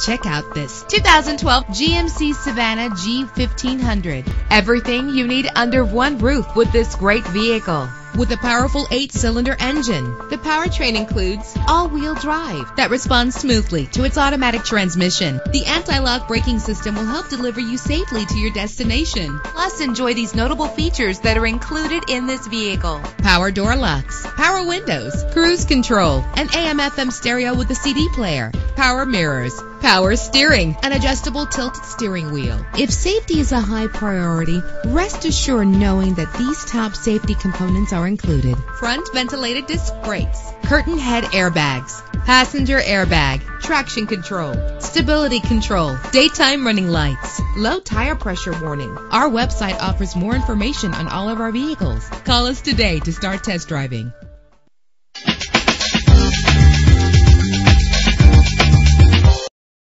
Check out this 2012 GMC Savana G1500. Everything you need under one roof with this great vehicle. With a powerful eight-cylinder engine, the powertrain includes all-wheel drive that responds smoothly to its automatic transmission. The anti-lock braking system will help deliver you safely to your destination. Plus, enjoy these notable features that are included in this vehicle. Power door locks, power windows, cruise control, an AM/FM stereo with a CD player, power mirrors, power steering, an adjustable tilt steering wheel. If safety is a high priority, rest assured knowing that these top safety components are included. Front ventilated disc brakes, curtain head airbags, passenger airbag, traction control, stability control, daytime running lights, low tire pressure warning. Our website offers more information on all of our vehicles. Call us today to start test driving.